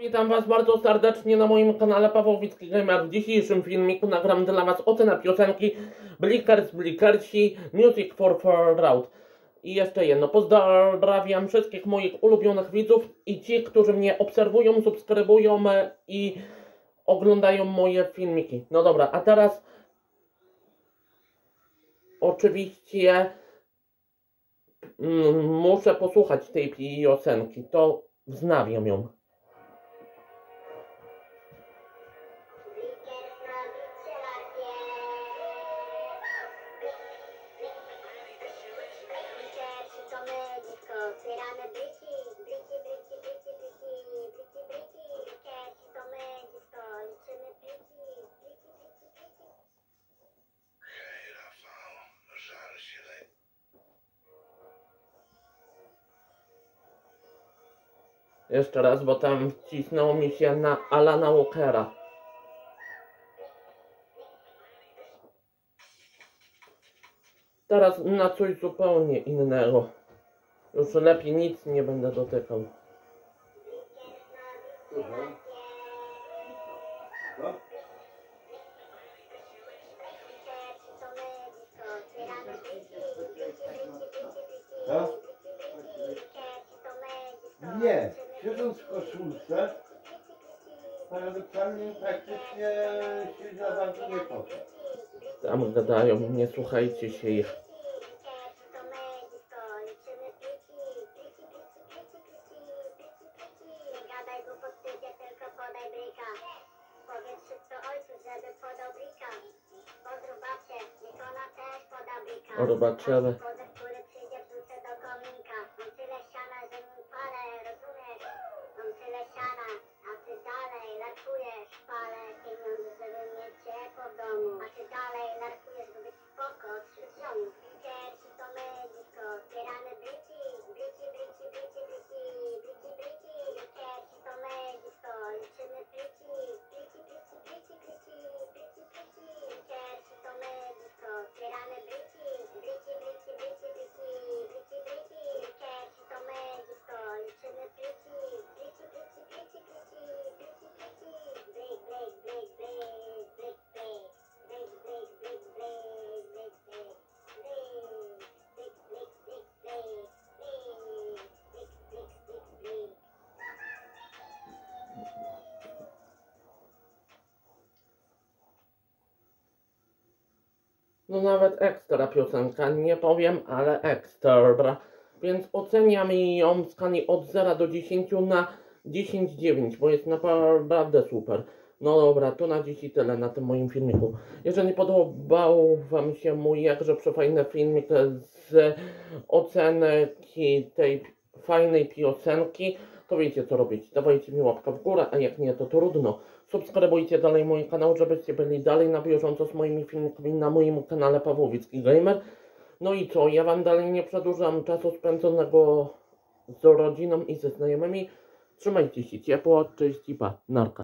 Witam Was bardzo serdecznie na moim kanale Pawłowicki Gamer. W dzisiejszym filmiku nagram dla Was ocenę piosenki Blickers Blickersi Music for Fraud. I jeszcze jedno, pozdrawiam wszystkich moich ulubionych widzów i ci, którzy mnie obserwują, subskrybują e, i oglądają moje filmiki. No dobra, a teraz oczywiście mm, muszę posłuchać tej piosenki, to wznawiam ją. Dziecko, otwieramy bryki, bryki, bryki, bryki, bryki, bryki, bryki. Blickers to my dziecko, liczymy bryki, bryki, bryki, bryki. Hej, Rafał, żal się lej. Jeszcze raz, bo tam wcisnęło mi się na Alana Walkera. Teraz na coś zupełnie innego. Już lepiej nic nie będę dotykał. Co? Nie, siedząc w koszulce, paradoksalnie praktycznie się za bardzo nie potem. Tam gadają, nie słuchajcie się ich. Powiedz szybko ojcu, No nawet ekstra piosenka, nie powiem, ale ekstra. Więc oceniam ją w skali od 0 do 10 na 10,9, bo jest naprawdę super. No dobra, to na dziś i tyle na tym moim filmiku. Jeżeli podobał Wam się mój jakże przefajny filmik z ocenki tej fajnej piosenki, to wiecie co robić. Dawajcie mi łapkę w górę, a jak nie, to trudno. Subskrybujcie dalej mój kanał, żebyście byli dalej na bieżąco z moimi filmikami na moim kanale Pawłowicki Gamer. No i co, ja Wam dalej nie przedłużam czasu spędzonego z rodziną i ze znajomymi. Trzymajcie się ciepło, cześć i pa, narka.